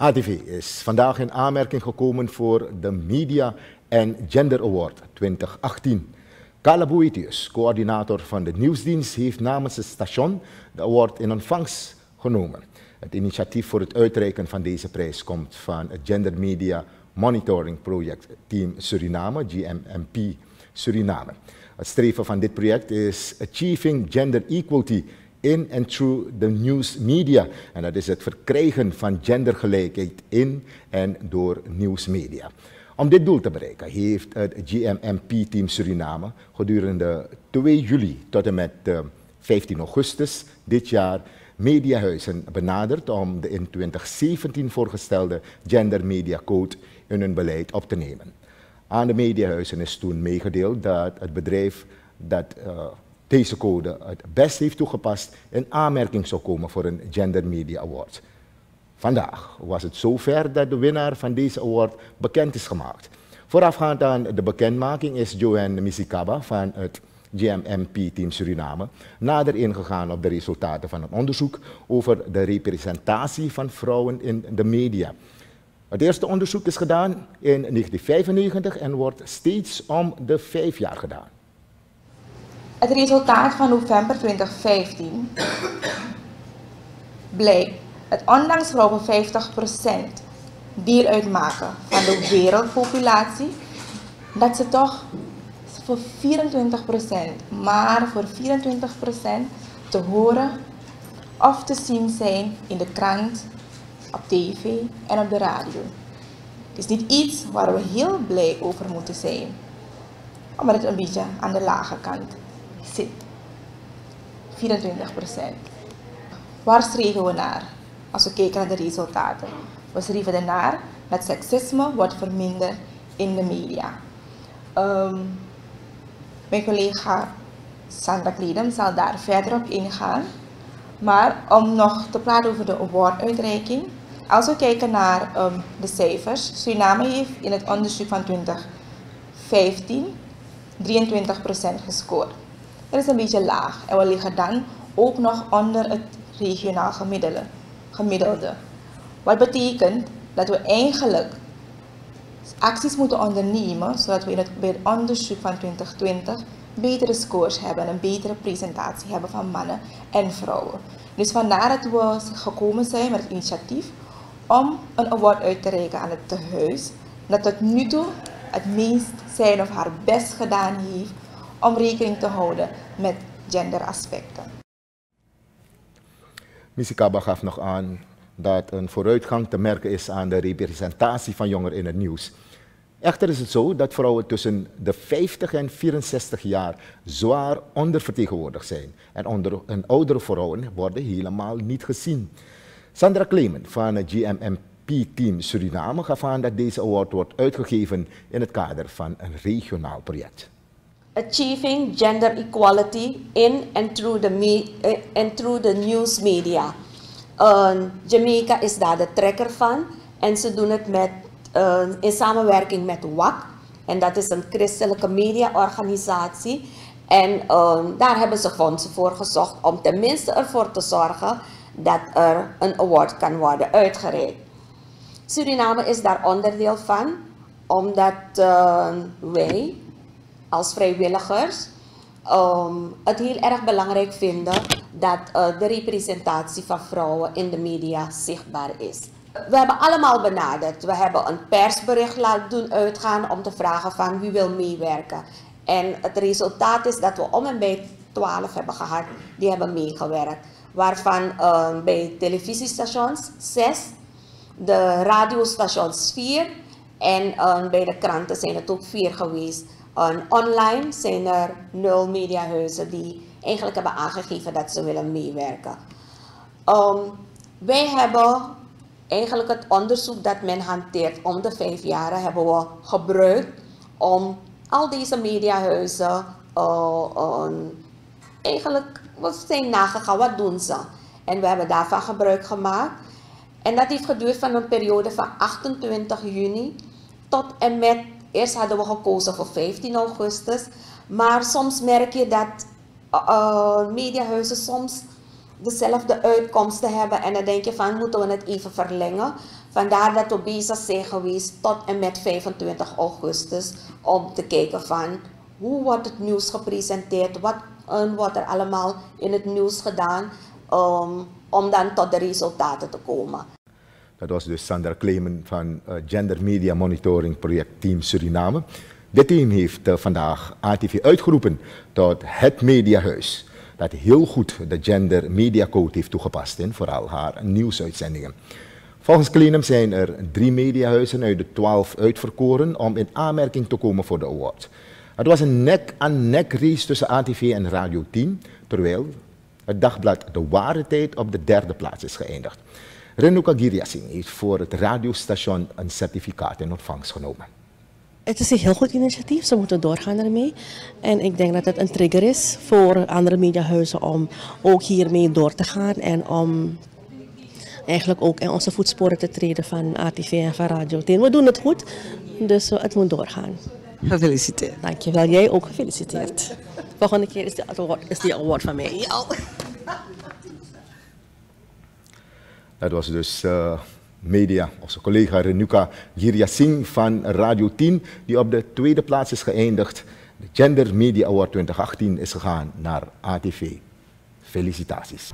ATV is vandaag in aanmerking gekomen voor de Media and Gender Award 2018. Carla Boetius, coördinator van de nieuwsdienst, heeft namens het station de award in ontvangst genomen. Het initiatief voor het uitreiken van deze prijs komt van het Gender Media Monitoring Project Team Suriname, GMMP Suriname. Het streven van dit project is Achieving Gender Equality in en through the news media. En dat is het verkrijgen van gendergelijkheid in en door nieuwsmedia. Om dit doel te bereiken heeft het GMMP-team Suriname gedurende 2 juli tot en met 15 eh, augustus dit jaar mediahuizen benaderd om de in 2017 voorgestelde Gender Media Code in hun beleid op te nemen. Aan de mediahuizen is toen meegedeeld dat het bedrijf dat uh, deze code het best heeft toegepast in aanmerking zou komen voor een Gender Media Award. Vandaag was het zover dat de winnaar van deze award bekend is gemaakt. Voorafgaand aan de bekendmaking is Joanne Misikaba van het GMMP-team Suriname nader ingegaan op de resultaten van een onderzoek over de representatie van vrouwen in de media. Het eerste onderzoek is gedaan in 1995 en wordt steeds om de vijf jaar gedaan. Het resultaat van november 2015 bleek dat ondanks vrouwen 50% deel uitmaken van de wereldpopulatie, dat ze toch voor 24%, maar voor 24% te horen of te zien zijn in de krant, op tv en op de radio. Het is niet iets waar we heel blij over moeten zijn, omdat het een beetje aan de lage kant zit. 24%. Waar streven we naar als we kijken naar de resultaten? We streven ernaar dat seksisme wordt verminderd in de media. Um, mijn collega Sandra Kledem zal daar verder op ingaan. Maar om nog te praten over de awarduitreiking. Als we kijken naar um, de cijfers. Suriname heeft in het onderzoek van 2015 23% gescoord. Dat is een beetje laag en we liggen dan ook nog onder het regionaal gemiddelde. gemiddelde. Wat betekent dat we eigenlijk acties moeten ondernemen zodat we in het, bij het onderzoek van 2020 betere scores hebben, een betere presentatie hebben van mannen en vrouwen. Dus vandaar dat we gekomen zijn met het initiatief om een award uit te reiken aan het tehuis, dat tot nu toe het meest zijn of haar best gedaan heeft om rekening te houden met genderaspecten. Missy Kaba gaf nog aan dat een vooruitgang te merken is aan de representatie van jongeren in het nieuws. Echter is het zo dat vrouwen tussen de 50 en 64 jaar zwaar ondervertegenwoordigd zijn. En, onder, en oudere vrouwen worden helemaal niet gezien. Sandra Klemen van het GMMP-team Suriname gaf aan dat deze award wordt uitgegeven in het kader van een regionaal project. Achieving gender equality in and through the, me, uh, and through the news media. Uh, Jamaica is daar de trekker van en ze doen het met uh, in samenwerking met WAC. En dat is een christelijke mediaorganisatie. En uh, daar hebben ze fondsen voor gezocht om tenminste ervoor te zorgen dat er een award kan worden uitgereikt. Suriname is daar onderdeel van, omdat wij als vrijwilligers um, het heel erg belangrijk vinden dat uh, de representatie van vrouwen in de media zichtbaar is. We hebben allemaal benaderd. We hebben een persbericht laten doen uitgaan om te vragen van wie wil meewerken. En het resultaat is dat we om en bij 12 hebben gehad die hebben meegewerkt. Waarvan uh, bij televisiestations 6, de radiostations 4 en uh, bij de kranten zijn het ook 4 geweest. Online zijn er 0 mediahuizen die eigenlijk hebben aangegeven dat ze willen meewerken. Um, wij hebben eigenlijk het onderzoek dat men hanteert om de vijf jaren hebben we gebruikt om al deze mediahuizen uh, uh, eigenlijk we zijn nagegaan, wat doen ze? En we hebben daarvan gebruik gemaakt. En dat heeft geduurd van een periode van 28 juni tot en met, eerst hadden we gekozen voor 15 augustus. Maar soms merk je dat uh, mediahuizen soms dezelfde uitkomsten hebben. En dan denk je van, moeten we het even verlengen? Vandaar dat we bezig zijn geweest tot en met 25 augustus om te kijken van hoe wordt het nieuws gepresenteerd, wat wordt er allemaal in het nieuws gedaan um, om dan tot de resultaten te komen. Dat was dus Sandra Klemen van uh, Gender Media Monitoring Project Team Suriname. Dit team heeft uh, vandaag ATV uitgeroepen tot het mediahuis dat heel goed de Gender Media Code heeft toegepast in vooral haar nieuwsuitzendingen. Volgens Klenum zijn er drie mediahuizen uit de twaalf uitverkoren om in aanmerking te komen voor de award. Het was een nek-aan-nek race tussen ATV en Radio 10, terwijl het dagblad De Ware Tijd op de derde plaats is geëindigd. Renuka Giriasing heeft voor het radiostation een certificaat in ontvangst genomen. Het is een heel goed initiatief, ze moeten doorgaan ermee. En ik denk dat het een trigger is voor andere mediahuizen om ook hiermee door te gaan en om eigenlijk ook in onze voetsporen te treden van ATV en van Radio 10. We doen het goed, dus het moet doorgaan. Gefeliciteerd. Dankjewel, jij ook gefeliciteerd. Volgende keer is die award, is die award van mij. Ja. Dat was dus uh, media, onze collega Renuka Girya Singh van Radio 10, die op de tweede plaats is geëindigd. De Gender Media Award 2018 is gegaan naar ATV. Felicitaties.